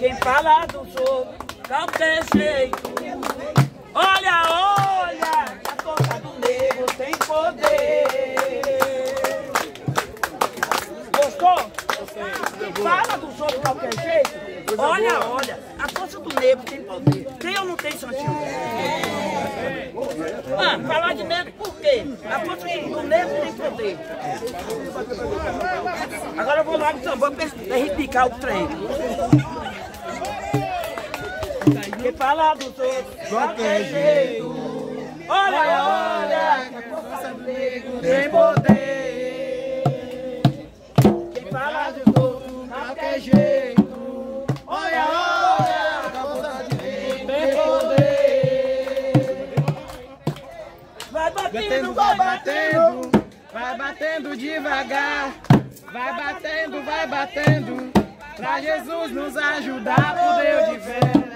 Quem fala dos outros, qualquer jeito. Olha, olha, a força do negro tem poder. Gostou? Quem fala outros de qualquer jeito, olha, olha, a força do negro tem poder. Tem ou não tem, Santinho? Ah, falar de negro por quê? A força do negro tem poder. Agora eu vou lá no para repicar o trem. Quem fala dos outros, qualquer jeito. Olha, olha, a força do negro tem poder. Quem fala dos outros, qualquer jeito. Olha, olha, a força do negro tem poder. Vai batendo, vai batendo. Vai batendo devagar, vai batendo, vai batendo, pra Jesus nos ajudar, por Deus de. Ei!